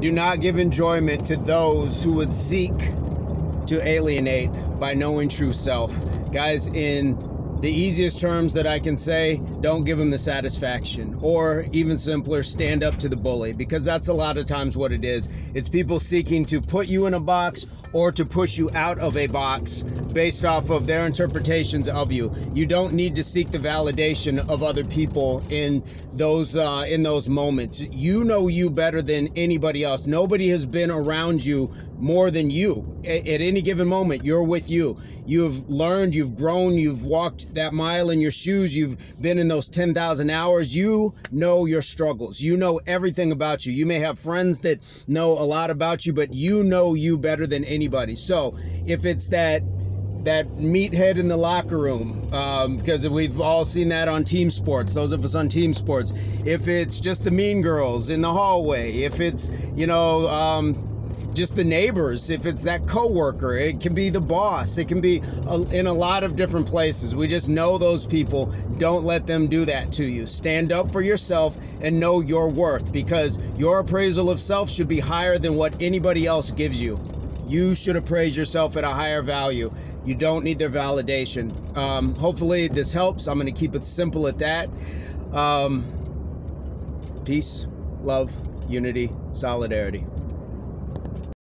Do not give enjoyment to those who would seek to alienate by knowing true self. Guys, in the easiest terms that I can say, don't give them the satisfaction. Or even simpler, stand up to the bully because that's a lot of times what it is. It's people seeking to put you in a box or to push you out of a box based off of their interpretations of you. You don't need to seek the validation of other people in those uh, in those moments. You know you better than anybody else. Nobody has been around you more than you. At, at any given moment, you're with you. You've learned, you've grown, you've walked that mile in your shoes, you've been in those 10,000 hours. You know your struggles. You know everything about you. You may have friends that know a lot about you, but you know you better than anybody. So if it's that that meathead in the locker room um, because we've all seen that on team sports those of us on team sports if it's just the mean girls in the hallway if it's you know um, just the neighbors if it's that coworker it can be the boss it can be a, in a lot of different places we just know those people don't let them do that to you stand up for yourself and know your worth because your appraisal of self should be higher than what anybody else gives you you should appraise yourself at a higher value. You don't need their validation. Um, hopefully, this helps. I'm going to keep it simple at that. Um, peace, love, unity, solidarity.